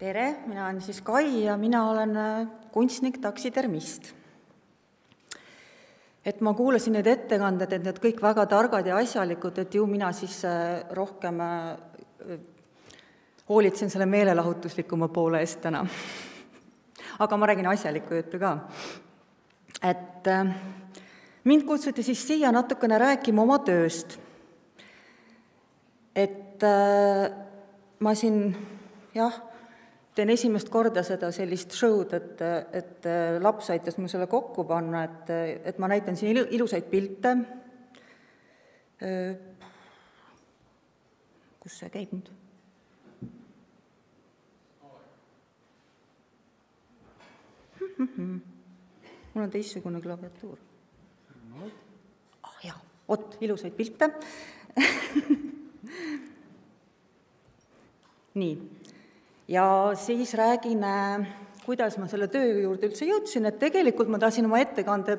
tere, mina olen siis Kai ja mina olen äh, kunstnik, taksitermist. et ma kuulasin need ettekanded, et need kõik väga targad ja asjalikud, et ju mina siis äh, rohkem äh, hoolitsen selle meelelahutuslikuma poole eest täna. aga ma räägin asjalikku juttu ka. et mind kutsuti siis siia natukene rääkima oma tööst. et ma siin jah teen esimest korda seda sellist show'd, et, et laps aitas mul selle kokku panna, et, et ma näitan siin ilu, ilusaid pilte. kus see käib nüüd? mul on teistsugune klaviatuur. ah jaa, vot, ilusaid pilte nii ja siis räägin, äh, kuidas ma selle töö juurde üldse jõudsin, et tegelikult ma tahtsin oma ettekande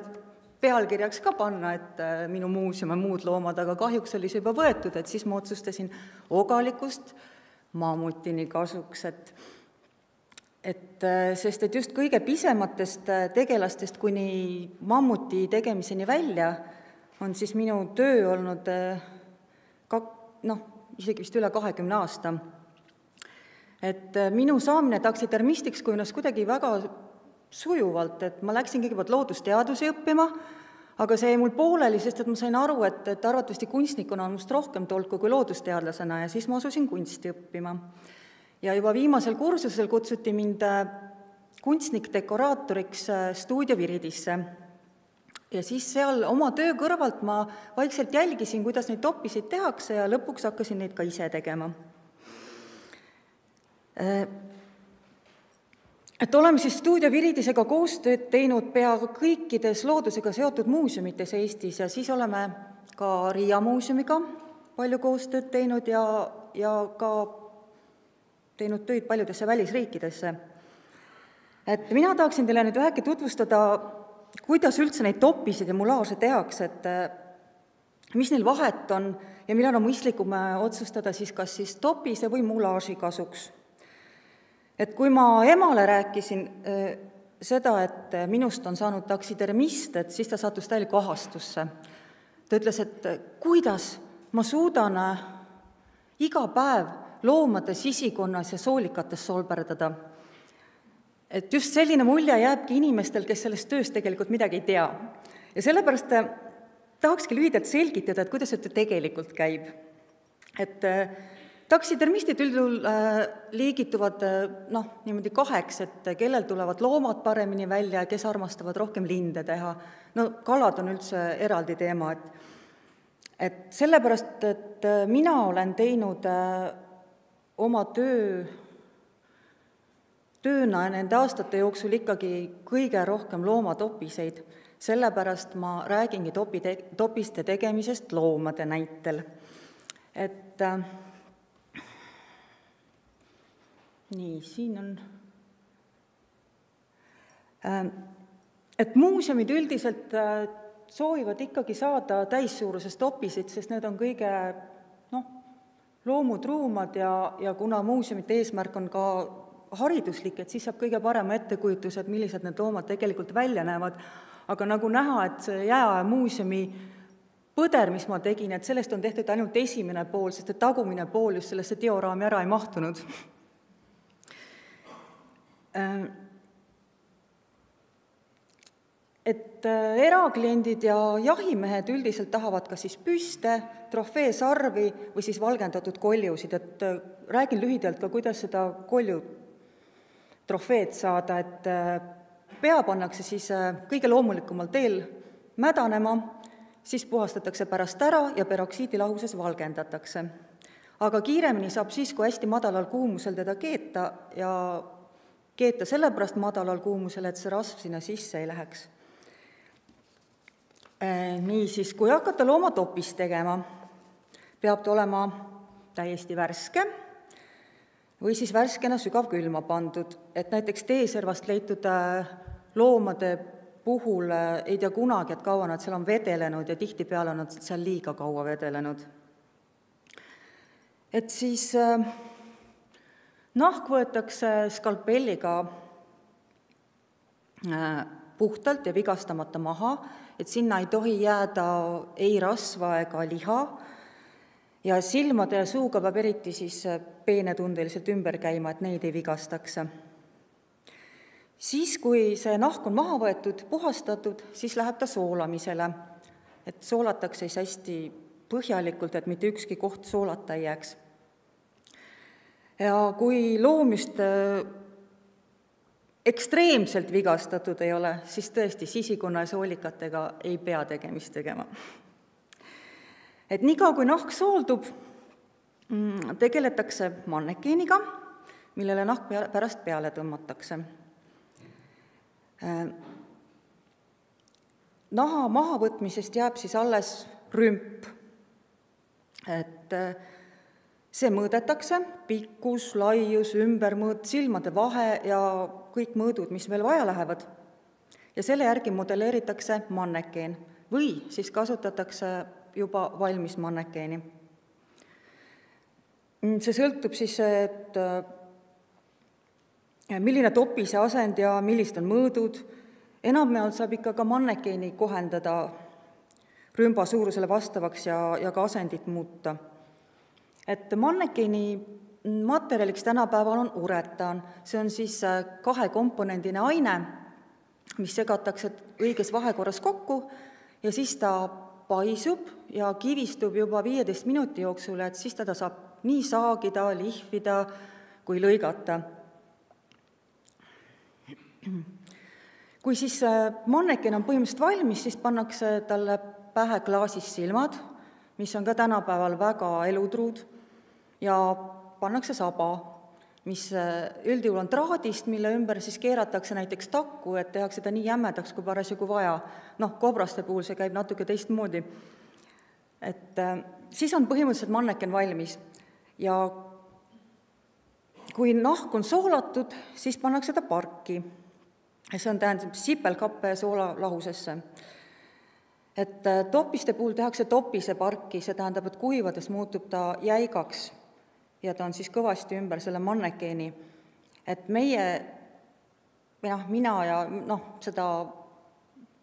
pealkirjaks ka panna, et äh, minu muuseum ja muud loomad, aga kahjuks oli see juba võetud, et siis ma otsustasin ogalikust mammutini kasuks, et et äh, sest et just kõige pisematest tegelastest kuni mammuti tegemiseni välja on siis minu töö olnud kak-, noh, isegi vist üle kahekümne aasta et äh, minu saamine taksitermistiks kujunes kuidagi väga sujuvalt, et ma läksin kõigepealt loodusteadusi õppima, aga see jäi mul pooleli, sest et ma sain aru, et, et arvatavasti kunstnikuna on must rohkem tolku kui loodusteadlasena ja siis ma asusin kunsti õppima. ja juba viimasel kursusel kutsuti mind äh, kunstnik-dekoraatoriks äh, stuudio Viridisse. ja siis seal oma töö kõrvalt ma vaikselt jälgisin, kuidas neid toppisid tehakse ja lõpuks hakkasin neid ka ise tegema et oleme siis Stuudio Viridisega koostööd teinud pea kõikides loodusega seotud muuseumites Eestis ja siis oleme ka Riia muuseumiga palju koostööd teinud ja, ja ka teinud töid paljudesse välisriikidesse. et mina tahaksin teile nüüd väheke tutvustada, kuidas üldse neid topisid ja mulaaže tehakse, et äh, mis neil vahet on ja millal on mõistlikum äh, otsustada siis kas siis topise või mulaaži kasuks et kui ma emale rääkisin äh, seda, et minust on saanud taksitermist, et siis ta sattus täielikku ahastusse. ta ütles, et kuidas ma suudan äh, iga päev loomade sisikonnas ja soolikates solberdada. et just selline mulje jääbki inimestel, kes sellest tööst tegelikult midagi ei tea. ja sellepärast äh, tahakski lühidalt selgitada, et kuidas see tegelikult käib. et taksitermistid üldjuhul äh, liigituvad äh, noh, niimoodi kaheks, et kellel tulevad loomad paremini välja ja kes armastavad rohkem linde teha. no kalad on üldse eraldi teema, et et sellepärast, et äh, mina olen teinud oma töö, tööna nende aastate jooksul ikkagi kõige rohkem loomatopiseid, sellepärast ma räägingi topi te-, topiste tegemisest loomade näitel. et äh, nii, siin on ähm, et muuseumid üldiselt äh, soovivad ikkagi saada täissuurusest topisid, sest need on kõige noh, loomutruumad ja, ja kuna muuseumite eesmärk on ka hariduslik, et siis saab kõige parema ettekujutuse, et millised need loomad tegelikult välja näevad, aga nagu näha, et see Jääaja muuseumi põder, mis ma tegin, et sellest on tehtud ainult esimene pool, sest et tagumine pool just sellesse dioraami ära ei mahtunud et äh, erakliendid ja jahimehed üldiselt tahavad kas siis püste, trofeesarvi või siis valgendatud koljusid, et äh, räägin lühidalt ka, kuidas seda kolju trofeed saada, et pea pannakse siis kõige loomulikumal teel mädanema, siis puhastatakse pärast ära ja peroksiidilahuses valgendatakse. aga kiiremini saab siis, kui hästi madalal kuumusel teda keeta ja keeta sellepärast madalal kuumusel, et see rasv sinna sisse ei läheks. Äh, niisiis, kui hakata loomatopist tegema, peab ta olema täiesti värske või siis värskena sügavkülma pandud, et näiteks teeservast leitud äh, loomade puhul äh, ei tea kunagi, et kaua nad seal on vedelenud ja tihtipeale on nad seal liiga kaua vedelenud. et siis nahk võetakse skalpelliga äh, puhtalt ja vigastamata maha, et sinna ei tohi jääda ei rasva ega liha ja silmade ja suuga peab eriti siis peenetundeliselt ümber käima, et neid ei vigastaks. siis, kui see nahk on maha võetud, puhastatud, siis läheb ta soolamisele. et soolatakse siis hästi põhjalikult, et mitte ükski koht soolata ei jääks. Ja kui loom just ekstreemselt vigastatud ei ole, siis tõesti sisikonna ja soolikatega ei pea tegemist tegema. et niikaua, kui nahk sooldub, mm, tegeletakse mannekeeniga, millele nahk pea, pärast peale tõmmatakse. Äh, naha mahavõtmisest jääb siis alles rümp, et äh, see mõõdetakse, pikkus, laius, ümbermõõt, silmade vahe ja kõik mõõdud, mis veel vaja lähevad, ja selle järgi modelleeritakse mannekeen või siis kasutatakse juba valmis mannekeeni. see sõltub siis, et äh, milline topise asend ja millised on mõõdud, enamjaolt saab ikka ka mannekeeni kohendada rümba suurusele vastavaks ja, ja ka asendit muuta. Et mannekeeni materjaliks tänapäeval on uretaan, see on siis äh, kahekomponendine aine, mis segatakse õiges vahekorras kokku ja siis ta paisub ja kivistub juba viieteist minuti jooksul, et siis teda saab nii saagida, lihvida kui lõigata. kui siis äh, manneken on põhimõtteliselt valmis, siis pannakse talle pähe klaasist silmad, mis on ka tänapäeval väga elutruud, ja pannakse saba, mis äh, üldjuhul on traadist, mille ümber siis keeratakse näiteks takku, et tehakse ta nii jämedaks, kui parasjagu vaja. noh, kobraste puhul see käib natuke teistmoodi. et äh, siis on põhimõtteliselt manneken valmis ja kui nahk on soolatud, siis pannakse ta parki. see on, tähendab sipelkappe soolalahusesse. et äh, topiste puhul tehakse topiseparki, see tähendab, et kuivades muutub ta jäigaks ja ta on siis kõvasti ümber selle mannekeeni. et meie, või noh, mina ja noh, seda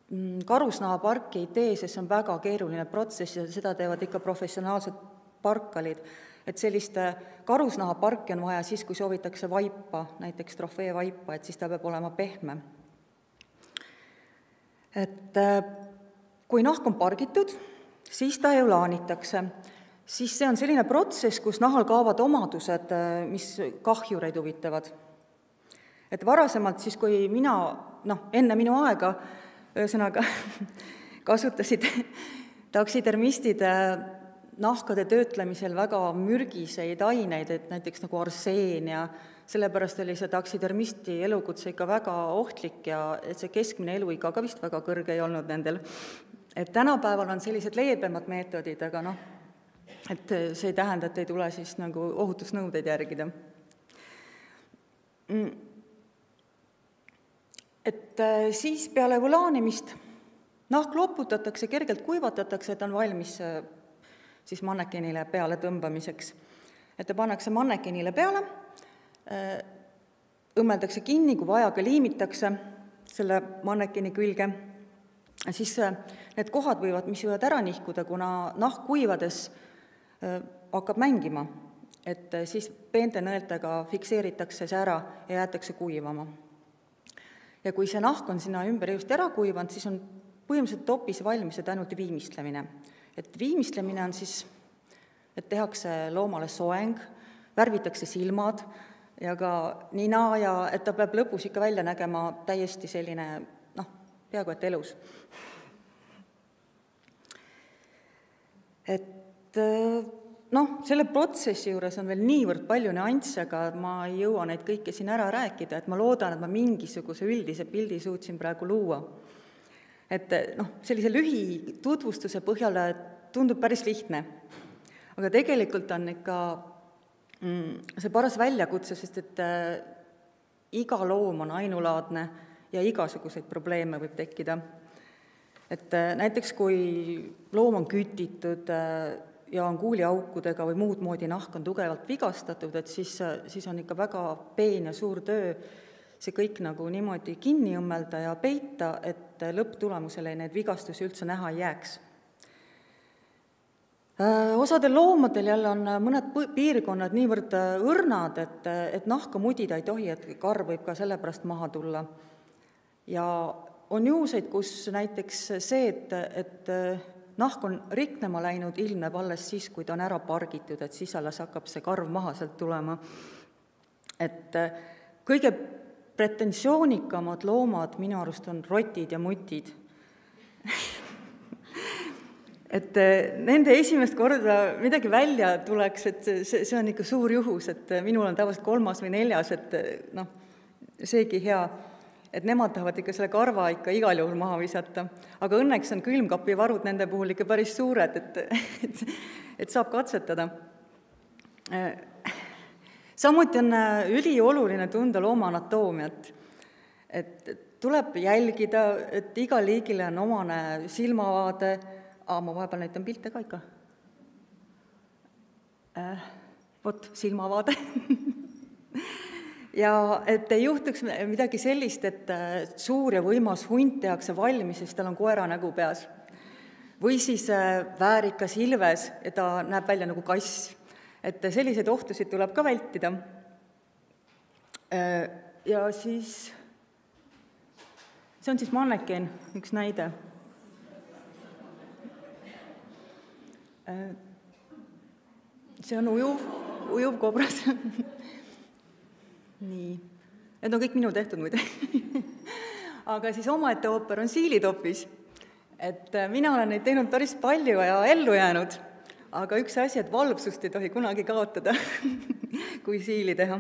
mm, karusnahaparki ei tee, sest see on väga keeruline protsess ja seda teevad ikka professionaalsed parkalid. et sellist karusnahaparki on vaja siis, kui soovitakse vaipa, näiteks trofeevaipa, et siis ta peab olema pehme. et äh, kui nahk on pargitud, siis ta eulaanitakse siis see on selline protsess, kus nahal kaovad omadused, äh, mis kahjureid huvitavad. et varasemalt siis, kui mina, noh, enne minu aega, ühesõnaga, kasutasid taksitermistid äh, nahkade töötlemisel väga mürgiseid aineid, et näiteks nagu arseen ja sellepärast oli see taksidermisti elukutse ikka väga ohtlik ja et see keskmine eluiga ka vist väga kõrge ei olnud nendel. et tänapäeval on sellised leebemad meetodid, aga noh, et see ei tähenda, et ei tule siis nagu ohutusnõudeid järgida. Mm. et äh, siis peale võlaanimist nahk loputatakse, kergelt kuivatatakse, et on valmis äh, siis mannekenile peale tõmbamiseks. et ta pannakse mannekenile peale, äh, õmmeldakse kinni, kui vaja, ka liimitakse selle mannekeni külge, siis need kohad võivad, mis võivad ära nihkuda, kuna nahk kuivades Äh, hakkab mängima, et äh, siis peente nõeltega fikseeritakse see ära ja jäetakse kuivama. ja kui see nahk on sinna ümber just ära kuivanud, siis on põhimõtteliselt topis valmis, et ainult viimistlemine. et viimistlemine on siis, et tehakse loomale soeng, värvitakse silmad ja ka nina ja et ta peab lõpus ikka välja nägema täiesti selline noh, peaaegu et elus. et Äh, noh, selle protsessi juures on veel niivõrd palju nüansse, aga ma ei jõua neid kõiki siin ära rääkida, et ma loodan, et ma mingisuguse üldise pildi suutsin praegu luua. et noh, sellise lühitutvustuse põhjal tundub päris lihtne, aga tegelikult on ikka mm, see paras väljakutse, sest et äh, iga loom on ainulaadne ja igasuguseid probleeme võib tekkida. et äh, näiteks kui loom on kütitud äh,, ja on kuuliaukudega või muud moodi nahk on tugevalt vigastatud, et siis, siis on ikka väga peen ja suur töö see kõik nagu niimoodi kinni õmmelda ja peita, et lõpptulemusele neid vigastusi üldse näha ei jääks. Äh, osadel loomadel jälle on mõned piirkonnad niivõrd õrnad, et, et nahka mudida ei tohi, et karv võib ka sellepärast maha tulla. ja on juhuseid, kus näiteks see, et, et nahk on riknema läinud, ilmneb alles siis, kui ta on ära pargitud, et siis alles hakkab see karv maha sealt tulema. et kõige pretensioonikamad loomad minu arust on rotid ja mutid et eh, nende esimest korda midagi välja tuleks, et see, see on ikka suur juhus, et minul on tavaliselt kolmas või neljas, et noh, seegi hea, et nemad tahavad ikka selle karva ikka igal juhul maha visata. aga õnneks on külmkapivarud nende puhul ikka päris suured, et, et, et saab katsetada samuti on äh, ülioluline tunda looma anatoomiat. et tuleb jälgida, et igal liigile on omane silmavaade, aa, ma vahepeal näitan pilte ka ikka äh,. Vot, silmavaade ja et ei juhtuks midagi sellist, et äh, suur ja võimas hunt tehakse valmis ja siis tal on koera nägu peas. või siis äh, väärikas ilves ja ta näeb välja nagu kass et selliseid ohtusid tuleb ka vältida. Äh, ja siis, see on siis manneken, üks näide. Äh, see on ujuv, ujuv kobras nii, need on kõik minu tehtud muide aga siis omaette ooper on Siilitopis. et äh, mina olen neid teinud päris palju ja ellu jäänud aga üks asi, et valvsust ei tohi kunagi kaotada kui siili teha.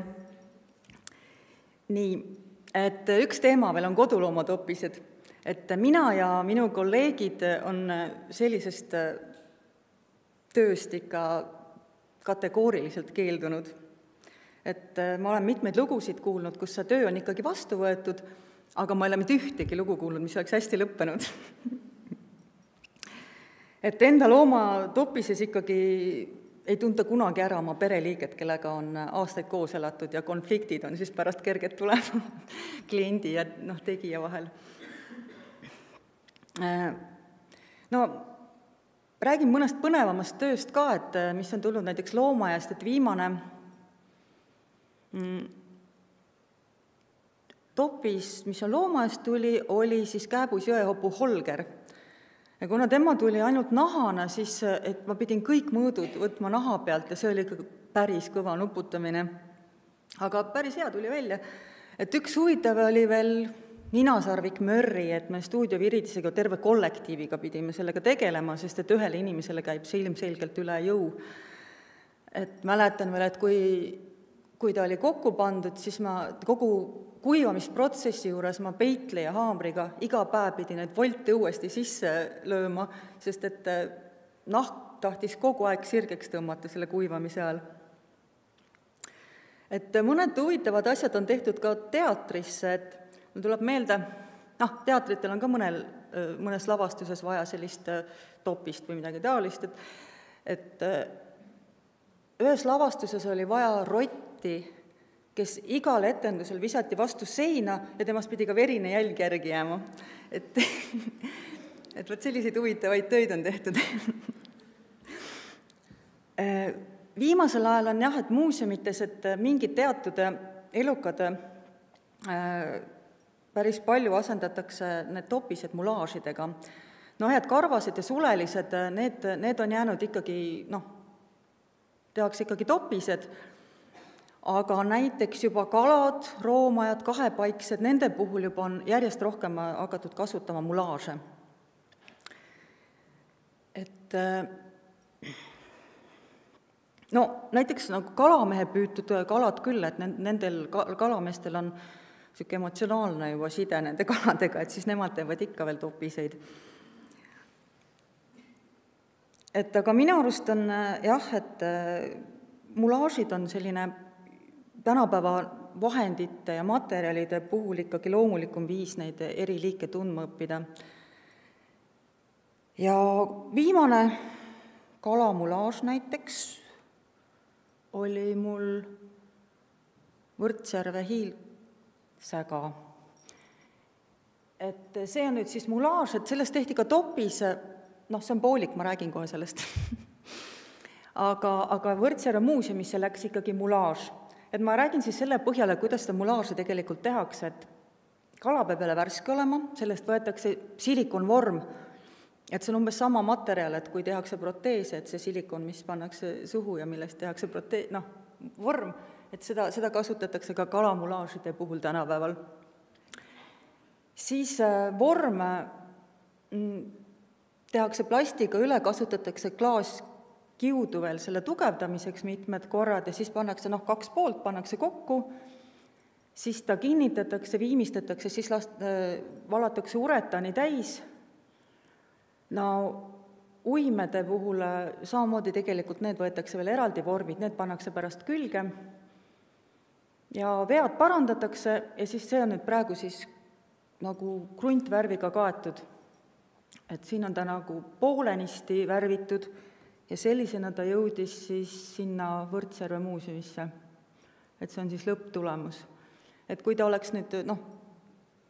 nii, et üks teema veel on koduloomatopised. et mina ja minu kolleegid on sellisest tööst ikka kategooriliselt keeldunud. Et ma olen mitmeid lugusid kuulnud, kus see töö on ikkagi vastu võetud, aga ma ei ole mitte ühtegi lugu kuulnud, mis oleks hästi lõppenud et enda looma topises ikkagi ei tunta kunagi ära oma pereliiget, kellega on aastaid koos elatud ja konfliktid on siis pärast kerged tulema kliendi ja noh, tegija vahel. Äh, no räägin mõnest põnevamast tööst ka, et äh, mis on tulnud näiteks loomaaiast, et viimane topis, mis on loomaaiast tuli, oli siis Kääbus jõehopu Holger ja kuna tema tuli ainult nahana, siis et ma pidin kõik mõõdud võtma naha pealt ja see oli ikka päris kõva nuputamine. aga päris hea tuli välja. et üks huvitav oli veel ninasarvik Mörri, et me stuudio Viridisega terve kollektiiviga pidime sellega tegelema, sest et ühele inimesele käib see ilmselgelt üle jõu. et mäletan veel, et kui, kui ta oli kokku pandud, siis ma kogu kuivamisprotsessi juures ma peitli ja haamriga iga päev pidin neid volte uuesti sisse lööma, sest et eh, nahk tahtis kogu aeg sirgeks tõmmata selle kuivamise ajal. et mõned huvitavad asjad on tehtud ka teatrisse, et mul tuleb meelde, noh, teatritel on ka mõnel, eh, mõnes lavastuses vaja sellist topist või midagi taolist, et et ühes lavastuses oli vaja rotti kes igal etendusel visati vastu seina ja temast pidi ka verine jälg järgi jääma. et, et vot selliseid huvitavaid töid on tehtud Viimasel ajal on jah, et muuseumites, et mingid teatud elukad päris palju asendatakse need topised mulaažidega. noh, et karvased ja sulelised, need, need on jäänud ikkagi noh, tehakse ikkagi topised aga näiteks juba kalad, roomajad, kahepaiksed, nende puhul juba on järjest rohkem hakatud kasutama mulaaže. et äh, no näiteks nagu kalamehe püütud kalad küll, et nendel ka-, kalameestel on niisugune emotsionaalne juba side nende kaladega, et siis nemad teevad ikka veel topiseid. et aga minu arust on äh, jah, et äh, mulaažid on selline tänapäeva vahendite ja materjalide puhul ikkagi loomulikum viis neid eri liike tundma õppida. ja viimane kalamulaaž näiteks oli mul Võrtsjärve hiilsäga. et see on nüüd siis mulaaž, et sellest tehti ka topis, noh, see on poolik, ma räägin kohe sellest aga, aga Võrtsjärve muuseumisse läks ikkagi mulaaž. Et ma räägin siis selle põhjal, kuidas seda mulaaži tegelikult tehakse, et kala peab jälle värske olema, sellest võetakse silikonvorm, et see on umbes sama materjal, et kui tehakse proteese, et see silikon, mis pannakse suhu ja millest tehakse protee-, noh, vorm, et seda, seda kasutatakse ka kalamulaažide puhul tänapäeval. siis äh, vorm mm, tehakse plastiga üle, kasutatakse klaaskiudu veel selle tugevdamiseks mitmed korrad ja siis pannakse noh, kaks poolt pannakse kokku, siis ta kinnitatakse, viimistletakse, siis last-, valatakse uretani täis, no uimede puhul äh, samamoodi tegelikult need võetakse veel eraldi vormid, need pannakse pärast külge ja vead parandatakse ja siis see on nüüd praegu siis nagu kruntvärviga kaetud. et siin on ta nagu poolenisti värvitud ja sellisena ta jõudis siis sinna Võrtsjärve muuseumisse. et see on siis lõpptulemus. et kui ta oleks nüüd noh,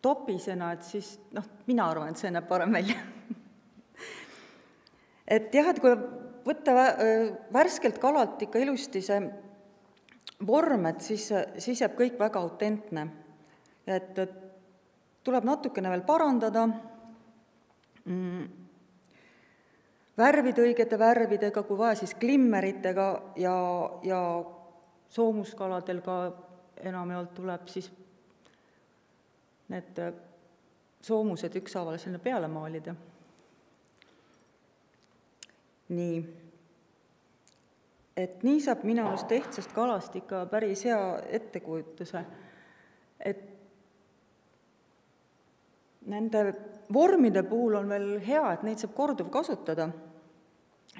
topisena, et siis noh, mina arvan, et see näeb parem välja et jah, et kui võtta värskelt kalalt ikka ilusti see vorm, et siis, siis jääb kõik väga autentne. et, et tuleb natukene veel parandada mm,, värvida õigete värvidega, kui vaja, siis glimmeritega ja, ja soomuskaladel ka enamjaolt tuleb siis need soomused ükshaaval sinna peale maalida. Nii, et nii saab minu arust ehtsast kalast ikka päris hea ettekujutuse, et nende vormide puhul on veel hea, et neid saab korduvkasutada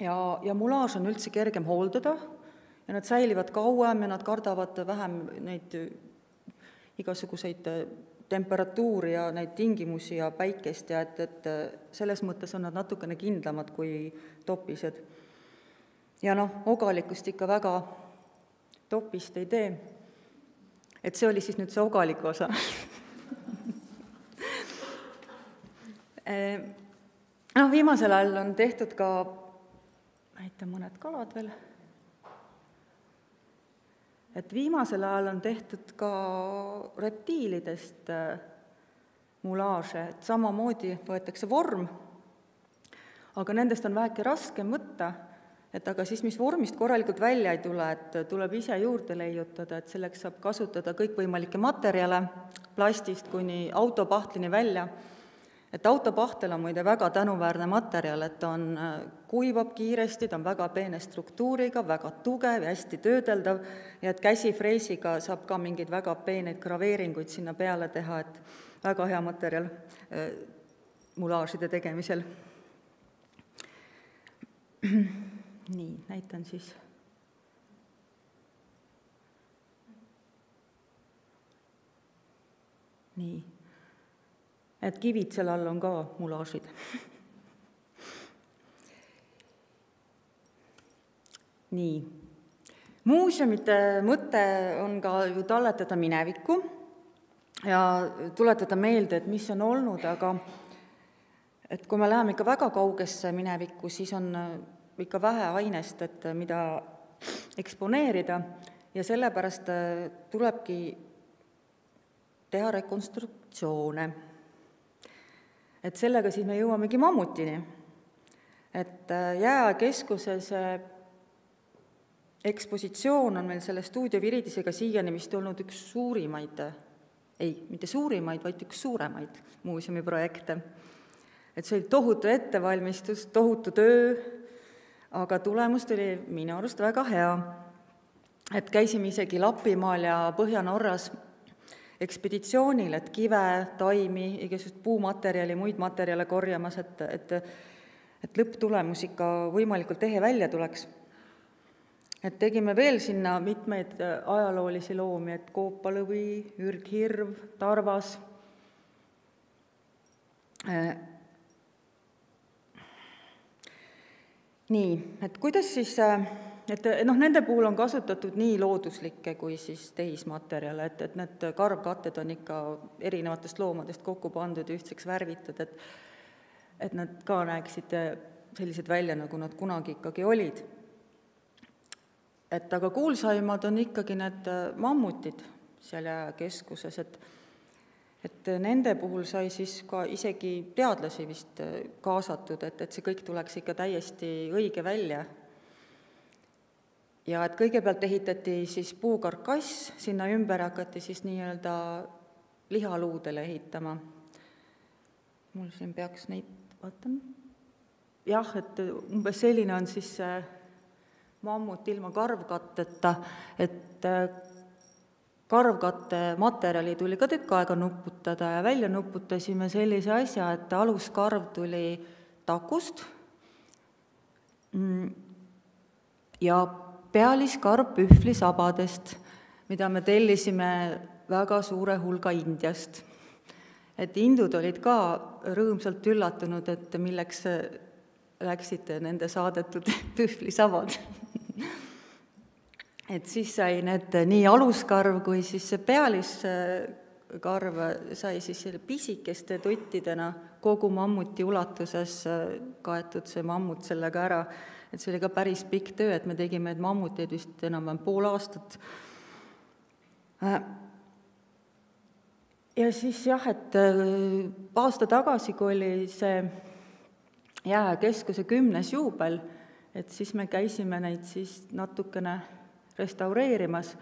ja, ja mulaaž on üldse kergem hooldada ja nad säilivad kauem ja nad kardavad vähem neid igasuguseid temperatuuri ja neid tingimusi ja päikest ja et, et selles mõttes on nad natukene kindlamad kui topised. ja noh, ogalikust ikka väga topist ei tee. et see oli siis nüüd see ogaliku osa noh, viimasel ajal on tehtud ka, näitan mõned kalad veel. Et viimasel ajal on tehtud ka reptiilidest äh, mulaaže, et samamoodi võetakse vorm, aga nendest on väheke raskem võtta, et aga siis, mis vormist korralikult välja ei tule, et tuleb ise juurde leiutada, et selleks saab kasutada kõikvõimalikke materjale, plastist kuni autopahtlini välja. Et autopahtel on muide väga tänuväärne materjal, et ta on, äh, kuivab kiiresti, ta on väga peene struktuuriga, väga tugev ja hästi töödeldav. Ja et käsifreesiga saab ka mingeid väga peeneid graveeringuid sinna peale teha, et väga hea materjal äh, mulaažide tegemisel. nii, näitan siis. Nii. Et kivid seal all on ka mulaažid nii, muuseumite mõte on ka ju talletada minevikku ja tuletada meelde, et mis on olnud, aga et kui me läheme ikka väga kaugesse minevikku, siis on ikka vähe ainest, et mida eksponeerida ja sellepärast tulebki teha rekonstruktsioone et sellega siis me jõuamegi mammutini. et äh, Jääkeskuse see ekspositsioon on meil selle stuudio Viridisega siiani vist olnud üks suurimaid, ei, mitte suurimaid, vaid üks suuremaid muuseumiprojekte. et see oli tohutu ettevalmistus, tohutu töö, aga tulemus tuli minu arust väga hea. et käisime isegi Lapimaal ja Põhja-Norras ekspeditsioonil, et kive, taimi, igasugust puumaterjali, muid materjale korjamas, et, et et lõpptulemus ikka võimalikult ehe välja tuleks. Et tegime veel sinna mitmeid ajaloolisi loomi, et koopalõvi, ürghirv, tarvas, nii, et kuidas siis et noh, nende puhul on kasutatud nii looduslikke kui siis tehismaterjale, et, et need karvkatted on ikka erinevatest loomadest kokku pandud ja ühtseks värvitud, et et nad ka näeksid sellised välja, nagu nad kunagi ikkagi olid. Et aga kuulsaimad on ikkagi need mammutid seal jääkeskuses, et et nende puhul sai siis ka isegi teadlasi vist kaasatud, et, et see kõik tuleks ikka täiesti õige välja ja et kõigepealt ehitati siis puukarkass, sinna ümber hakati siis nii-öelda lihaluudele ehitama. mul siin peaks neid, vaatan, jah, et umbes selline on siis see mammut ilma karvkatteta, et äh, karvkatte materjali tuli ka tükk aega nuputada ja välja nuputasime sellise asja, et aluskarv tuli takust. Mm, ja pealiskarp pühvlisabadest, mida me tellisime väga suure hulga Indiast. et indud olid ka rõõmsalt üllatunud, et milleks läksid nende saadetud pühvlisabad et siis sai need nii aluskarv kui siis see pealiskarv sai siis selle pisikeste tuttidena kogu mammuti ulatuses kaetud see mammut sellega ära et see oli ka päris pikk töö, et me tegime neid mammuteid vist enam-vähem pool aastat. Ja siis jah, et aasta tagasi, kui oli see jääkeskuse kümnes juubel, et siis me käisime neid siis natukene restaureerimas,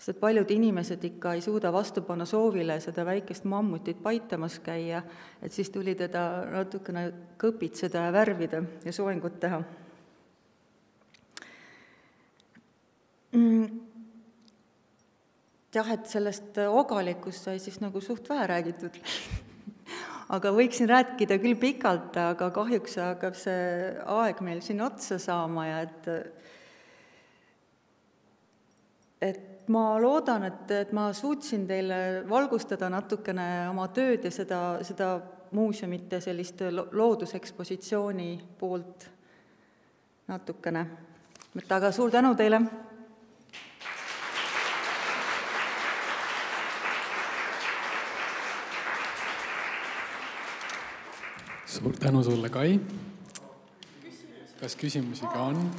sest et paljud inimesed ikka ei suuda vastu panna soovile seda väikest mammutit paitamas käia, et siis tuli teda natukene kõpitseda ja värvida ja soengut teha. Mm.. jah, et sellest ogalikust sai siis nagu suht vähe räägitud. Aga võiksin rääkida küll pikalt, aga kahjuks hakkab see aeg meil siin otsa saama ja et et ma loodan, et, et ma suutsin teile valgustada natukene oma tööd ja seda, seda muuseumite sellist loodusekspositsiooni poolt natukene. et aga suur tänu teile! suur tänu sulle, Kai! kas küsimusi ka on?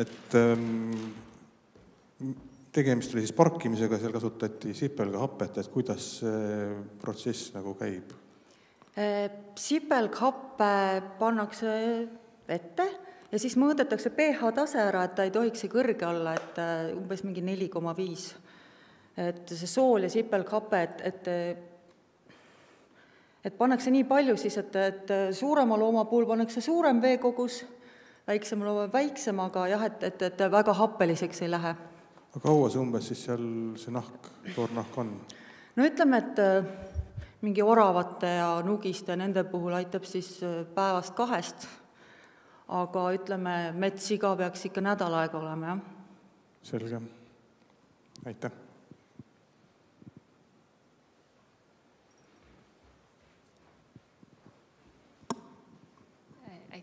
Et ähm, tegemist oli siis parkimisega, seal kasutati sipelgahapet, et kuidas see protsess nagu käib? Äh, sipelghappe pannakse vette ja siis mõõdetakse pH tase ära, et ta ei tohiks see kõrge olla, et äh, umbes mingi neli koma viis. et see sool ja sipelghape, et, et et pannakse nii palju siis, et, et suurema looma puhul pannakse suurem veekogus väiksem loom väiksem, aga jah, et, et, et väga happeliseks ei lähe. aga kaua see umbes siis seal see nahk, toornahk on? no ütleme, et äh, mingi oravate ja nugiste, nende puhul aitab siis äh, päevast kahest, aga ütleme, metssiga peaks ikka nädal aega olema, jah. selge, aitäh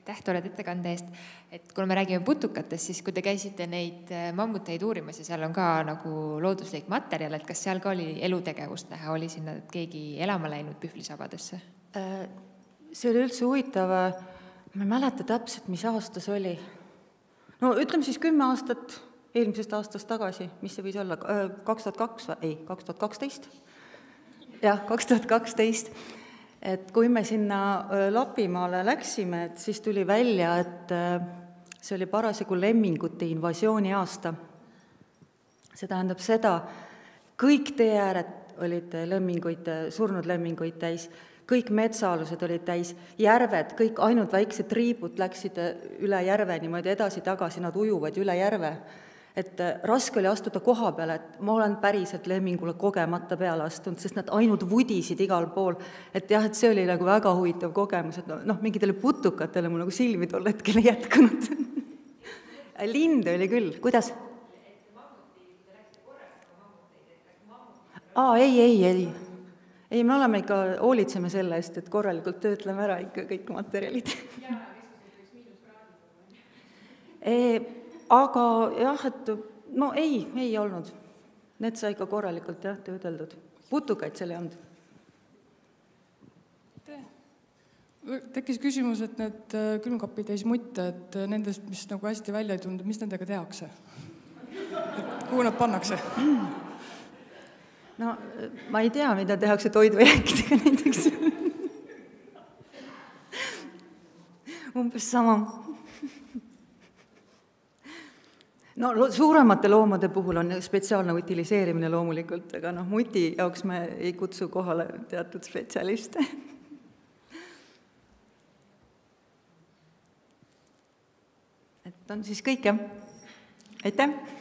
aitäh toreda ettekande eest. et kuna me räägime putukatest, siis kui te käisite neid äh, mammuteid uurimas ja seal on ka nagu looduslik materjal, et kas seal ka oli elutegevust näha, oli sinna keegi elama läinud pühvlisabadesse? Äh, see oli üldse huvitav, ma ei mäleta täpselt, mis aasta see oli. no ütleme siis kümme aastat eelmisest aastast tagasi, mis see võis olla, äh, kaks tuhat kaks või, ei, kaks tuhat kaksteist? jah, kaks tuhat kaksteist et kui me sinna Lapimaale läksime, et siis tuli välja, et see oli parasjagu lemmingute invasiooni aasta. see tähendab seda, kõik tee ääred olid lemminguid, surnud lemminguid täis, kõik metsaalused olid täis, järved, kõik ainult väiksed triibud läksid üle järve niimoodi edasi-tagasi, nad ujuvad üle järve et äh, raske oli astuda koha peale, et ma olen päriselt lemmingule kogemata peale astunud, sest nad ainult vudisid igal pool. et jah, et see oli nagu väga huvitav kogemus, et noh, mingitele putukatele mul nagu silmi tol hetkel ei jätkunud linde oli küll, kuidas? aa, ei, ei, ei. ei, me oleme ikka, hoolitseme selle eest, et korralikult töötleme ära ikka kõik materjalid aga jah, et no ei, ei olnud. Need sai ikka korralikult jah, töödeldud. putukaid seal ei olnud. tekkis küsimus, et need äh, külmkapid ei smutte, et nendest, mis nagu hästi välja ei tundu, mis nendega tehakse? kuhu nad pannakse? no ma ei tea, mida tehakse toidujääkidega näiteks umbes sama no suuremate loomade puhul on spetsiaalne utiliseerimine loomulikult, aga noh, muti jaoks me ei kutsu kohale teatud spetsialiste et on siis kõik, jah? aitäh!